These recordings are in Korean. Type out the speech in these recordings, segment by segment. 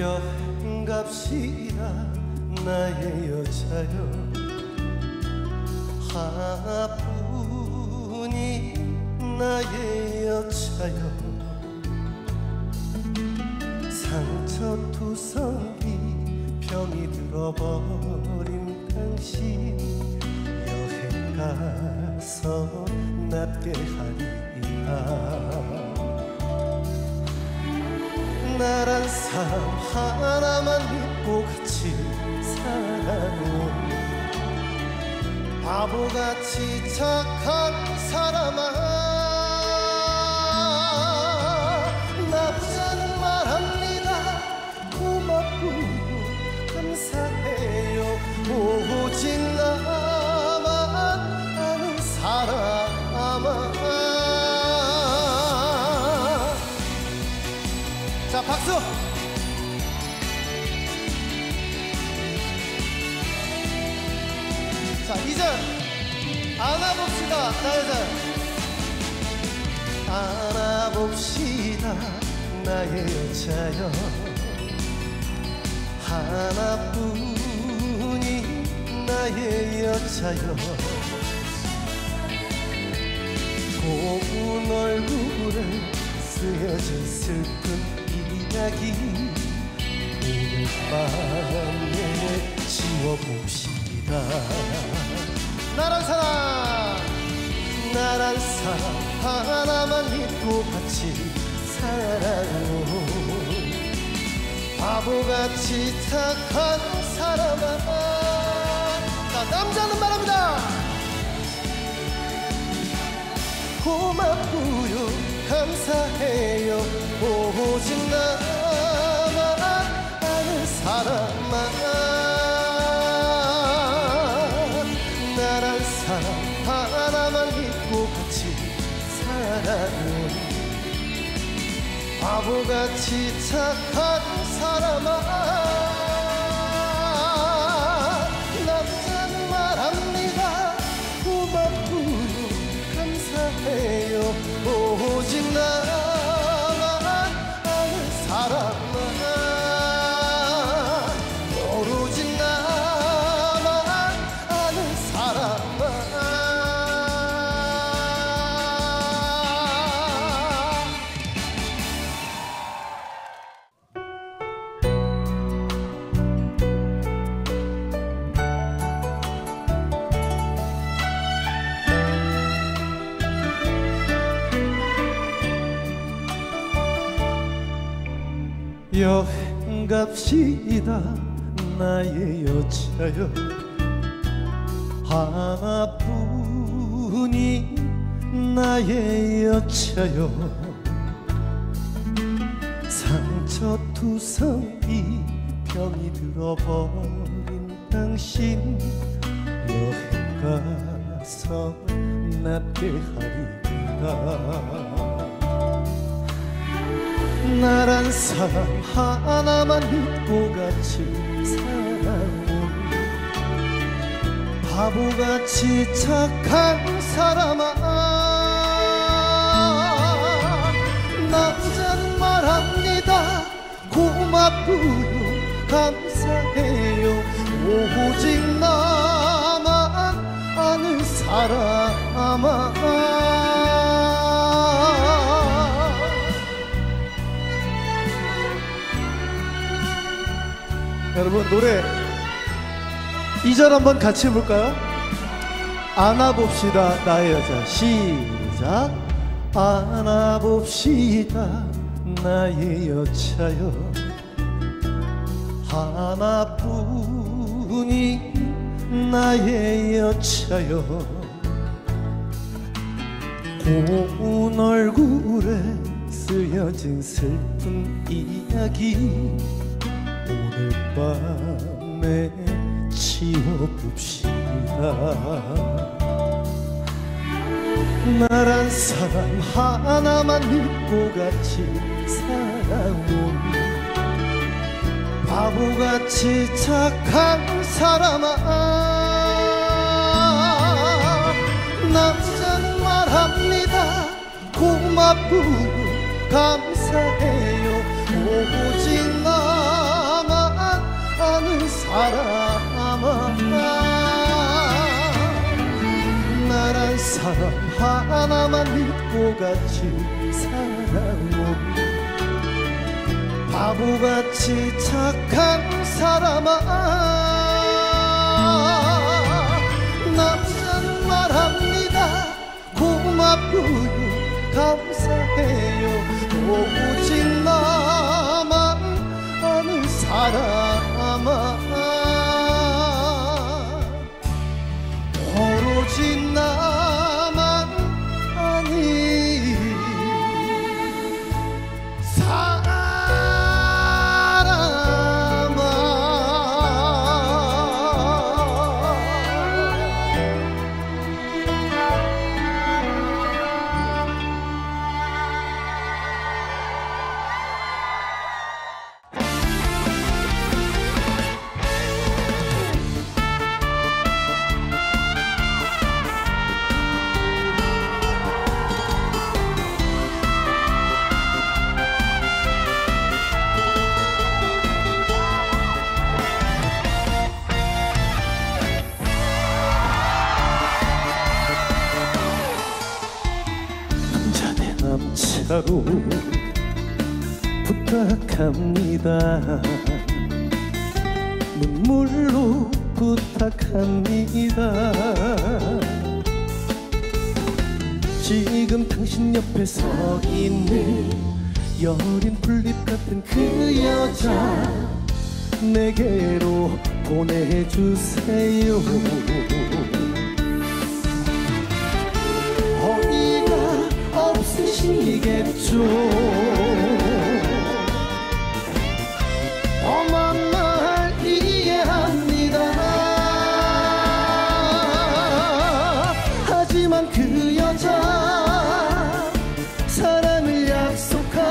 여행 갑시다. 나의 여자여. 하나뿐이 나의 여자여. 상처 투성이 병이 들어버린 당신. 여행 가서 낫게 하리라. 나란 사람 하나만 믿고 같이 살아온 바보같이 착한 사람아 남자는 말합니다. 고맙고요 감사해요. 오직 나만 아는 사람아. 자 박수 안아봅시다. 나의 자 안아봅시다. 나의 여자여 하나뿐인 나의 여자여. 고운 얼굴에 쓰여진 슬픈 이야기. 오늘 밤에 지워봅시다 나란 사람. 나란 사람. 하나만 믿고 같이 살아요 바보같이 착한 사람아 자 남자는 말합니다. 고맙고요. 감사해요. 오직 나 바보같이 착한 사람아 여행 갑시다. 나의 여자여 하나뿐이 나의 여자여. 상처 투성이 병이 들어버린 당신 여행 가서 낫게 하리라 나란 사람 하나만 믿고 같이 살아온 바보같이 착한 사람아. 남자는 말합니다. 고맙고요. 감사해요. 오직 나만 아는 사람아 여러분 노래 2절 한번 같이 해볼까요? 안아봅시다 나의 여자. 시작. 안아봅시다 나의 여자여. 하나뿐이 나의 여자여. 고운 얼굴에 쓰여진 슬픈 이야기 밤에 지워봅시다. 나란 사람 하나만 믿고 같이 살아온 바보같이 착한 사람아. 남자는 말합니다. 고맙고 감사해 사람아 나란 사람 하나만 믿고 같이 살아오 바보같이 착한 사람아. 남자는 말합니다. 고맙고요. 감사해요. 오직 나만 아는 사람 남자로 부탁합니다. 눈물로 부탁합니다. 지금 당신 옆에 서 있는 여린 풀잎 같은 그 여자 내게로 보내주세요 이해합니다 하지만 그 여자 사랑을 약속한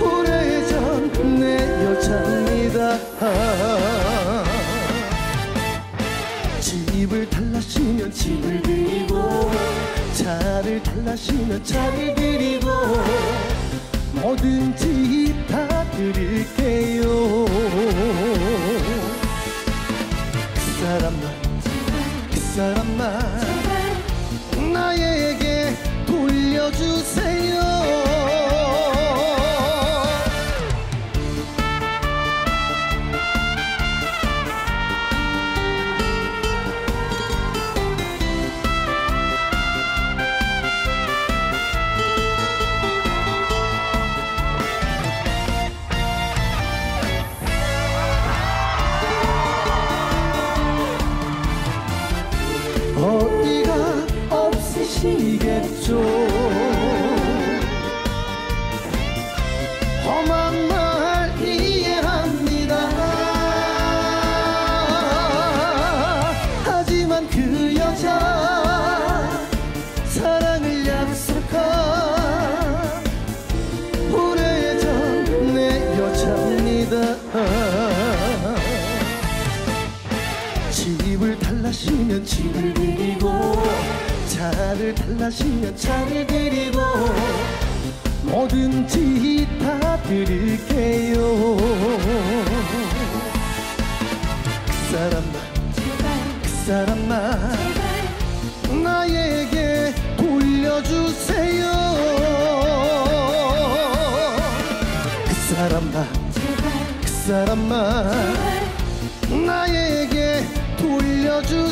오래전 내 여자입니다. 집을 달라시면 집을 드리고 차를 달라시면 차를 드리고 뭐든지 다 드릴게요. 그 사람만 그 사람만 it. 차를 달라시면 차를 드리고 뭐든지 다 드릴게요. 그 사람만 그 사람만 나에게 돌려주세요. 그 사람만 그 사람만 나에게 돌려주세요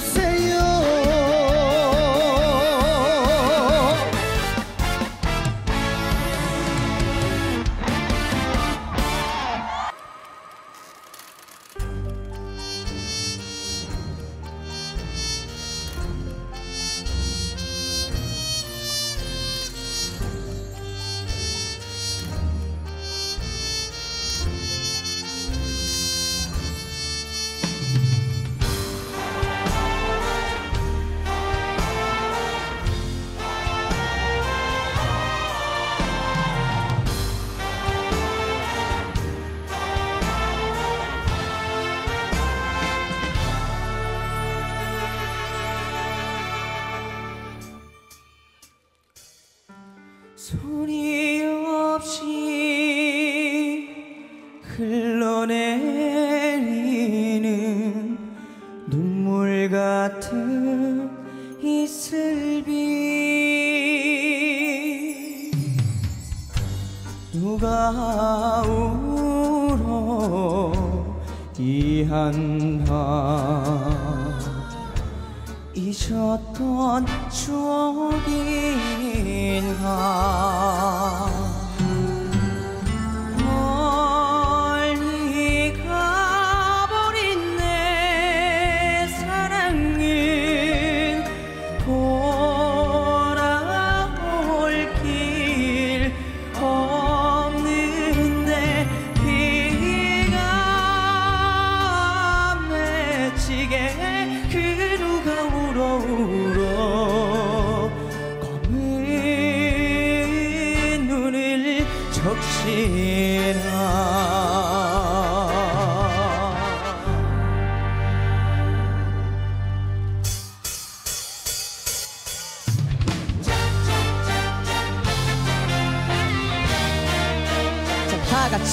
만나 잊었던 추억이나?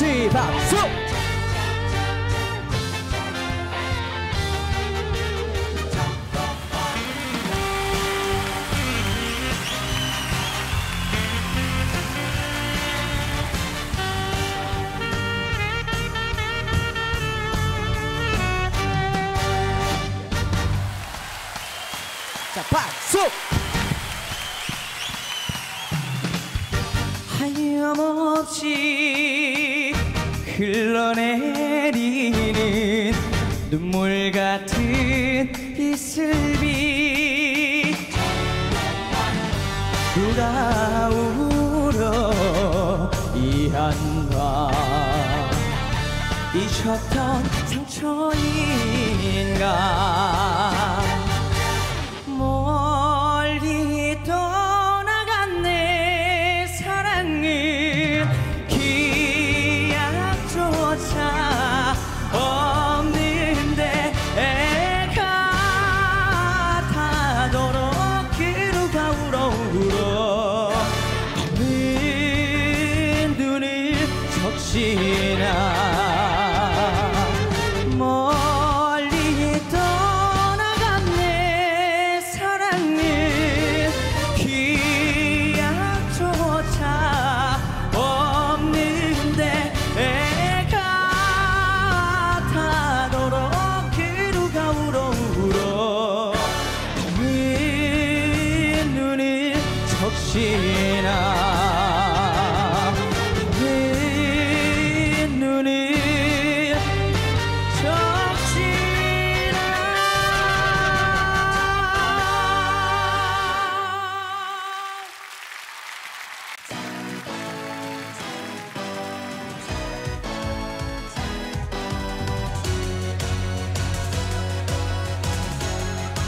气吧， 같은 이슬비. 누가 울어 이 한과 잊혔던 상처인가?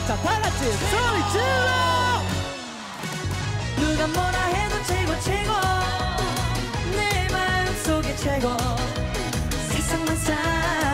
자, 다 같이 소리 질러! 누가 뭐라 해도 최고 최고. 내 마음속에 최고. 세상만 쌓아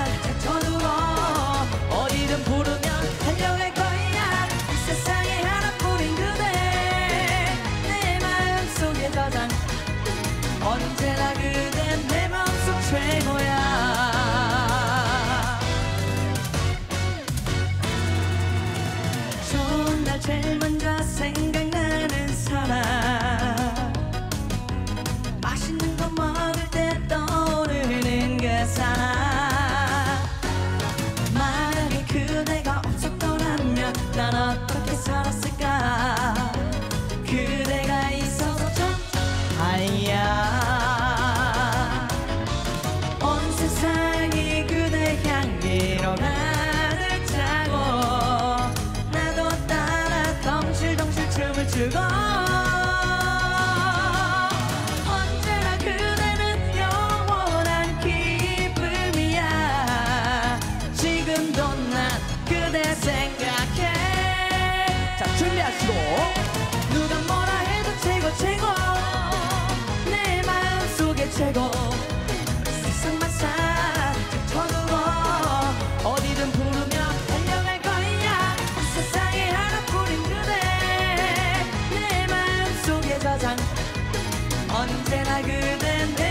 Sana 그댄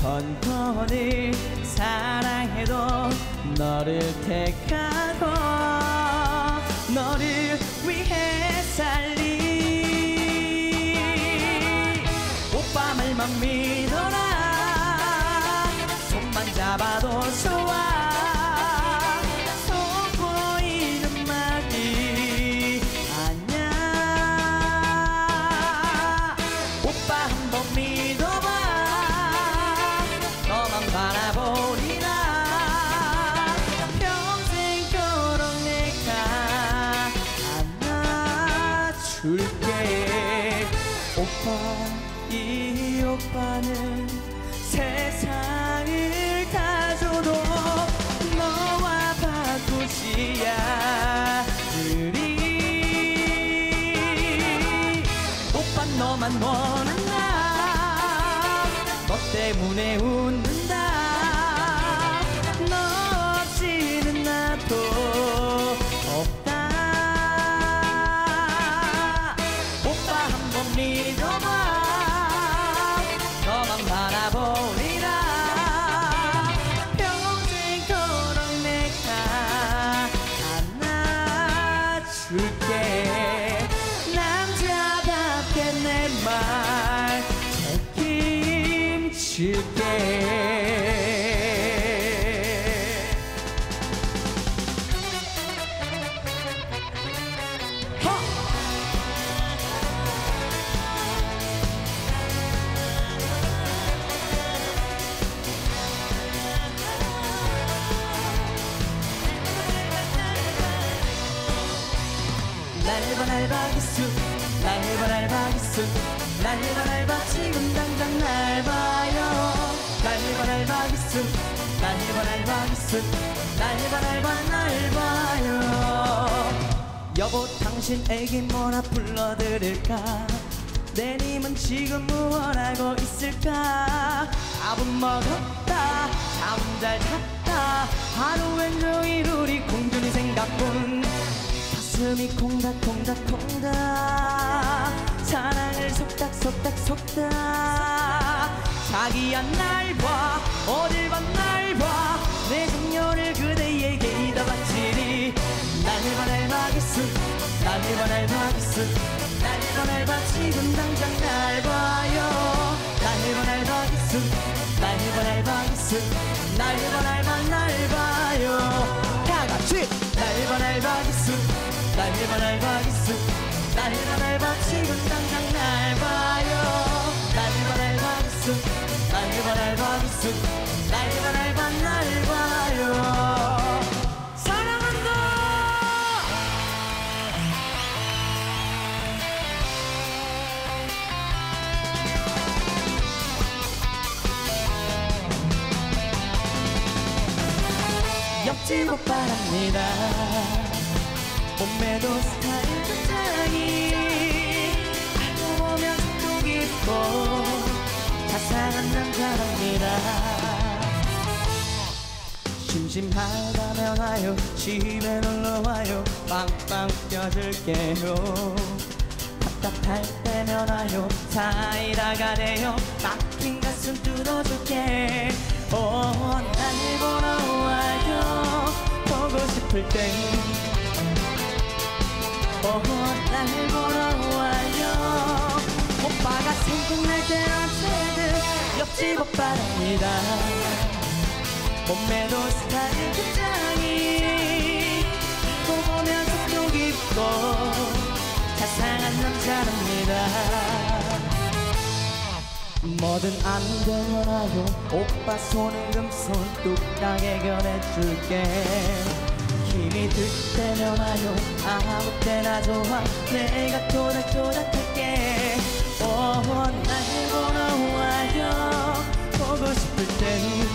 천 번을 사랑해도 너를 택하고 너를 위해 살리. 오빠 말만 믿어라. 손만 잡아도 좋아 너만 원한다. 너 때문에 웃 기수 날봐 날봐 날 봐요. 여보 당신에게 뭐라 불러드릴까? 내 님은 지금 무얼 하고 있을까? 밥은 먹었다 잠 잘 잤다. 하루 왼종일 우리 공주니 생각뿐. 가슴이 콩닥콩닥 콩닥. 사랑을 속닥 속닥 속닥. 자기야 날봐. 어딜 봐날봐 내 정열을 그대에게 이다 바치리. 날봐 날봐 기수 날봐 날봐 기수 날봐 날봐 지금 당장 날 봐요. 날봐 날봐 기수 날봐 날봐 기수 날봐 날봐 날 봐요. 다 같이! 날봐 날봐 기수 날봐 날봐 기수 날봐 날봐 지금 당장 심심하다면 와요. 집에 놀러와요. 빵빵 껴줄게요. 답답할 때면 와요. 사이다가 돼요. 막힌 가슴 뚫어줄게. 오날 보러 와요. 보고 싶을 땐. 오날 보러 와요. 오빠가 생각날 땐 언제든 옆집 오빠랍니다 몸매도 스타일 끝장이 보면 속도 깊고 자상한 남자랍니다 뭐든 안 되면 와요 오빠 손은 금손 뚝딱 해결해줄게 힘이 들 때면 와요 아무 때나 좋아 내가 토닥토닥할게 오날 보러 와요 보고 싶을 땐오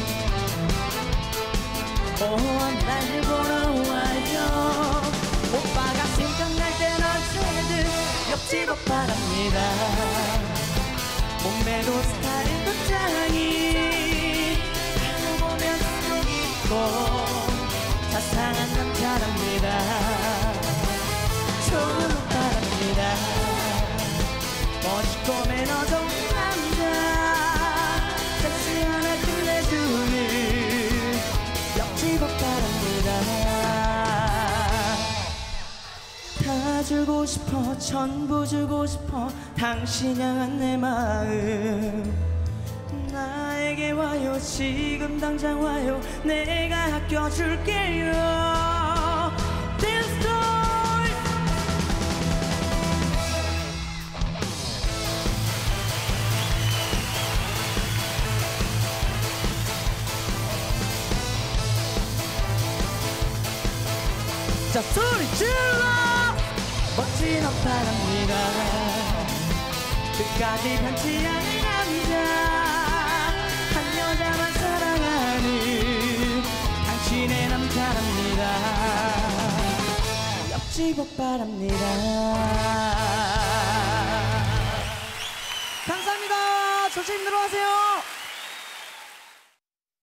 옆집 오빠랍니다. 몸매도 주고 싶어 전부 주고 싶어 당신 향한 내 마음. 나에게 와요 지금 당장 와요 내가 아껴줄게요. 자 소리 질러 멋 진 오빠랍니다 끝까지 변치 않을 남자. 한 여자만 사랑하는 당신의 남자랍니다. 옆집 오빠랍니다. 감사합니다. 조심 들어가세요